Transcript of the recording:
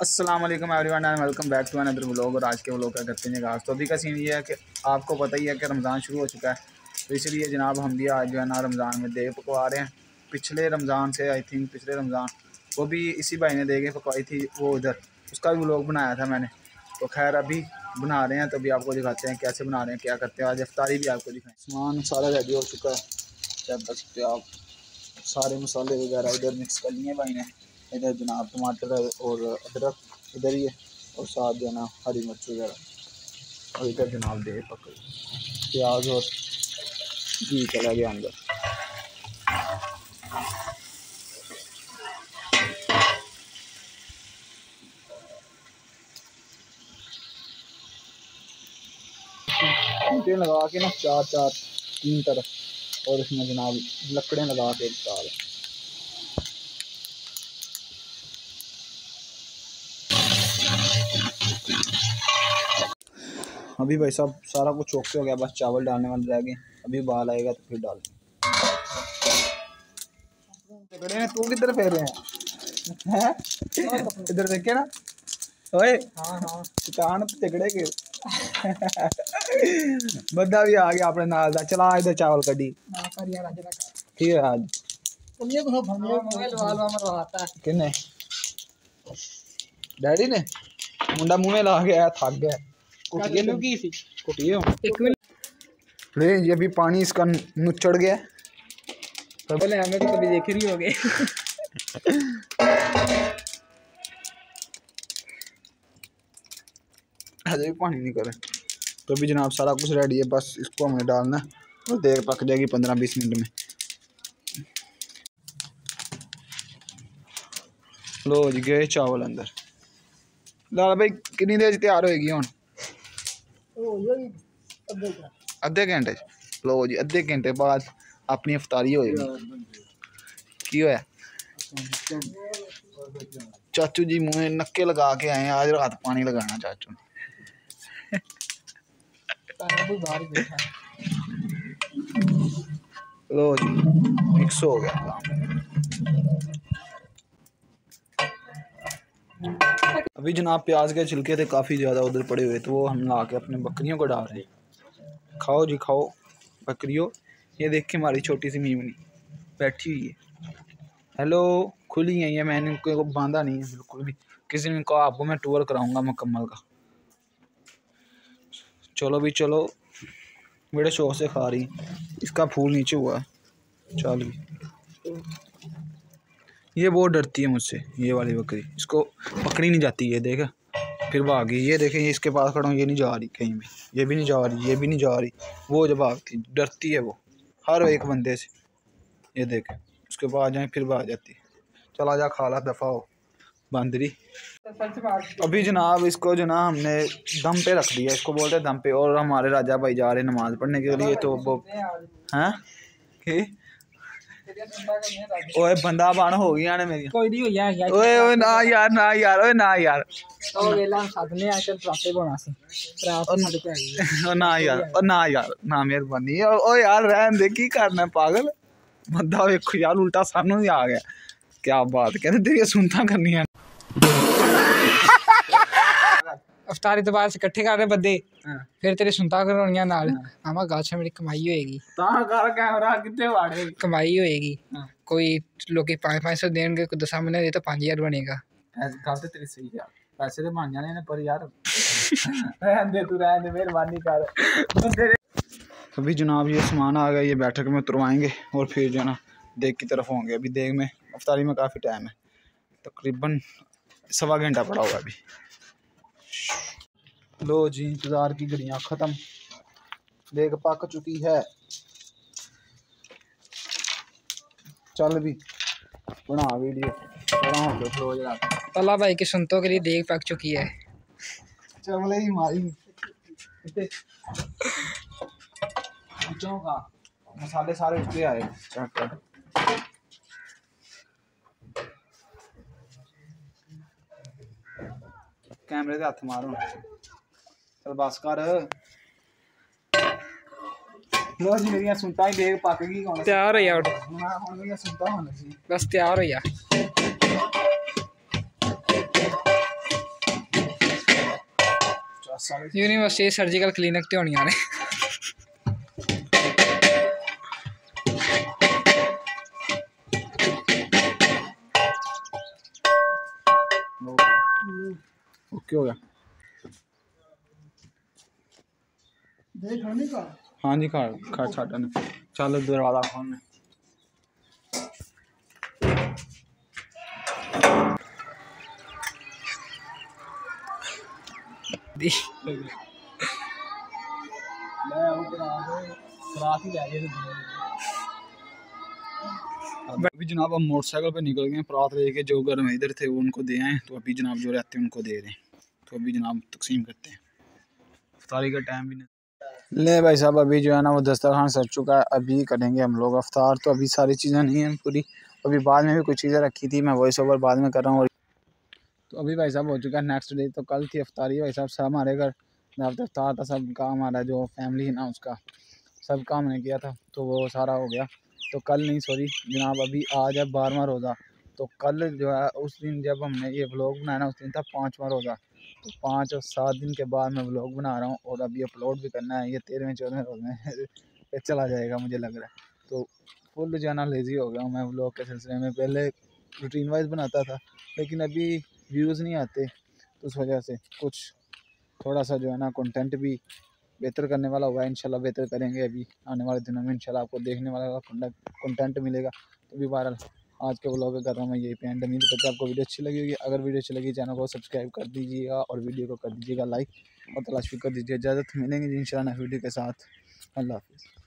वालेकुम everyone and welcome back to another vlog और आज के व्लॉग का करते हैं आगाज़ तो अभी का सीन ये है कि आपको पता ही है कि रमज़ान शुरू हो चुका है। तो इसलिए जनाब हम भी आज जो है ना रमज़ान में देग पकवा रहे हैं। पिछले रमज़ान से आई थिंक पिछले रमज़ान, वो भी इसी भाई ने देगे पकवाई थी, वो उधर। उसका भी व्लॉग बनाया था मैंने। तो खैर, अभी बना रहे हैं तो अभी आपको दिखाते हैं कैसे बना रहे हैं, क्या करते हैं। आज अफ्तारी भी आपको दिखाएँ। सामान सारा रेडी हो चुका है। क्या सकते आप? सारे मसाले वगैरह इधर मिक्स कर लिए भाई ने। इधर जनाब टमाटर और अदरक इधर ही है, और साथ जो ना हरी मिर्च वगैरह। और इधर जनाब दे पक प्याज और घी चला गया अंदर। लगा के ना चार चार, तीन तरफ़, और इसमें जनाब लकड़ें लगा के डाल अभी भाई साहब सारा कुछ ओके हो गया बस चावल डालने वाले रह गए। अभी बाल आएगा तो फिर डाल। तू किधर फेर रहे हैं? इधर देखे ना? ओए हाँ हाँ। झगड़े के। बंदा भी आ गया अपने नाल दा। चला इधर चावल कड़ी ठीक है आज किन्ने? डैडी ने? मुंडा मुँह में ला गया थक गया। ले ये भी पानी इसका नुचड़ गया। पहले हमें तो कभी देखे नहीं होगे। अरे भी पानी नहीं करे तो भी जनाब सारा कुछ रेडी है बस इसको हमें डालना और देर पक जाएगी पंद्रह बीस मिनट में। लो जी गए चावल अंदर। लाल भाई कितनी देर तैयार होएगी हूँ अद्धे घंटे लो जी अद्धे घंटे बाद अपनी अफतारी की होया? चाचू जी मुँह नक्के लगा के आए आज रात पानी लगाना चाचू ने। लो जी मिक्स हो गया। अभी जनाब प्याज के छिलके थे काफ़ी ज़्यादा उधर पड़े हुए तो वो हम ला के अपने बकरियों को डाल रहे हैं। खाओ जी खाओ, बकरियों। ये देख के हमारी छोटी सी मीमनी, बैठी हुई है। हेलो खुली है ये, मैंने को बांधा नहीं है बिल्कुल भी। किसी ने कहा आपको मैं टूर कराऊँगा मुकम्मल का। चलो भी चलो बड़े शौक से खा रही इसका फूल नीचे हुआ चल भी ये बहुत डरती है मुझसे, ये वाली बकरी। इसको पकड़ी नहीं जाती, ये देख। फिर भागी ये देखें, ये इसके पास खड़ा हूँ, ये नहीं जा रही कहीं भी। ये भी नहीं जा रही, ये भी नहीं जा रही। वो जब भागती, डरती है वो, हर एक बंदे से। ये देख, उसके बाद जाए, फिर भाग जाती। चला जा खाला दफ़ा हो। बंदरी। अभी जनाब, इसको जो ना हमने दम पे रख दिया, इसको बोलते हैं दम पे। और हमारे राजा भाई जा रहे नमाज़ पढ़ने के लिए तो वो हैं? ਓਏ ਬੰਦਾ ਬਣ ਹੋ ਗਈਆਂ ਨੇ ਮੇਰੀਆਂ। ਕੋਈ ਨਹੀਂ ਹੋਇਆ ਯਾਰ। ਓਏ ਓਏ ਨਾ ਯਾਰ ਨਾ ਯਾਰ ਓਏ ਨਾ ਯਾਰ। ਉਹ ਵੇਲਾ ਸਾਧਨੇ ਆ ਕੇ ਪ੍ਰਾਪੇ ਬਣਾ ਸੀ। ਪ੍ਰਾਪ ਸਾਡੇ ਕੋਲ ਆਈ ਉਹ ਨਾ ਯਾਰ ਉਹ ਨਾ ਯਾਰ ਨਾ ਮਿਹਰਬਾਨੀ। ਓ ਯਾਰ ਰਹਿਣ ਦੇ ਕੀ ਕਰਨਾ ਪਾਗਲ? ਬੰਦਾ ਵੇਖੋ ਯਾਰ ਉਲਟਾ ਸਾਨੂੰ ਹੀ ਆ ਗਿਆ। ਕੀ ਬਾਤ ਕਹਿੰਦੇ ਤੇਰੀਆਂ ਸੁਣਤਾ ਕਰਨੀਆਂ ਅਫਤਾਰੀ ਤੋਂ ਬਾਅਦ ਇਕੱਠੇ ਕਰ ਰਹੇ ਬੰਦੇ ਫਿਰ ਤੇਰੇ ਸੁਣਤਾ ਕਰਾਉਣੀਆਂ ਨਾਲ ਆਮਾ ਗਾਛਾ ਮੇਰੀ ਕਮਾਈ ਹੋਏਗੀ ਤਾਂ ਕਰ ਕੈਮਰਾ ਕਿੱਥੇ ਵਾੜੇ ਕਮਾਈ ਹੋਏਗੀ ਹਾਂ। ਕੋਈ ਲੋਕੀ 5-500 ਦੇਣਗੇ ਕੋਈ ਦਸਾਂ ਮਹੀਨੇ ਦੇ ਤਾਂ 5000 ਬਣੇਗਾ ਗੱਲ ਤੇ ਤੇਰੀ ਸਹੀ ਯਾਰ ਪੈਸੇ ਤੇ ਬਣ ਜਾਣੇ ਨੇ ਪਰ यार रहन दे तू रहन दे मेहरबानी कर अभी जनाब ये सामान आ गया ये बैठक में उतरवाएंगे और फिर जो है ना देग की तरफ होंगे अभी देग में अफ्तारी में काफ़ी टाइम है तकरीबन सवा घंटा पड़ा हुआ अभी लो जी इंतज़ार की घड़ियाँ ख़त्म। देग पक चुकी है। चल भी बना वीडियो। अल्लाह भाई की सुनतों के लिए देख पक चुकी है। चमले ही मारी। का मसाले सारे उठते आए। कैमरे के हाथ मारो। चल बस कर तैयार हो बस तैयार हो यूनिवर्सिटी सर्जिकल क्लिनिक तो होनी आने ओके हो गया हाँ जी, खा खा, छाटा ने। चल दरवाज़ा खोलने अभी जनाब हम मोटरसाइकिल पे निकल गए प्रात लेके जो घर में इधर थे, वो उनको दे आए तो अभी जनाब जो रहते हैं, उनको दे रहे हैं। तो अभी जनाब तकसीम करते हैं। अफ्तारी का टाइम भी नहीं। ले भाई साहब, अभी जो है ना वो दस्तरखान सज चुका है, अभी करेंगे हम लोग अफ्तार। तो अभी सारी चीज़ें नहीं हैं पूरी। अभी बाद में भी कुछ चीज़ें रखी थी, मैं वॉइस ओवर बाद में कर रहा हूँ तो अभी भाई साहब हो चुका है नेक्स्ट डे तो कल थी अफ्तारी भाई साहब। सब हमारे घर जब अफ्तार था, सब काम हमारा जो फैमिली है ना उसका, सब काम हमने किया था तो वो सारा हो गया। तो कल नहीं सॉरी जनाब अभी आज है बारहवा रोज़ा। तो कल जो है, उस दिन जब हमने ये ब्लॉग बनाया ना, उस दिन था पाँचवा रोज़ा। तो पाँच और सात दिन के बाद मैं ब्लॉग बना रहा हूँ और अभी अपलोड भी करना है, ये तेरहवें चौदहवें रोज़ में चला जाएगा मुझे लग रहा है। तो फुल जो है ना लेज़ी हो गया हूँ मैं ब्लॉग के सिलसिले में, पहले रूटीन वाइज बनाता था, लेकिन अभी व्यूज़ नहीं आते तो उस वजह से कुछ थोड़ा सा जो है ना कंटेंट भी बेहतर करने वाला हुआ है इंशाल्लाह बेहतर करेंगे अभी आने वाले दिनों में, इंशाल्लाह आपको देखने वाला कंटेंट मिलेगा तो भी बहरहाल आज के ब्लॉग कर रहा हूँ मैं यही पेंट उम्मीद करता आपको वीडियो अच्छी लगी होगी। अगर वीडियो अच्छी लगी, चैनल को सब्सक्राइब कर दीजिएगा और वीडियो को कर दीजिएगा लाइक और तलाश भी कर दीजिए इजाज़त मिलेंगे इन वीडियो के साथ। अल्लाह हाफिज़।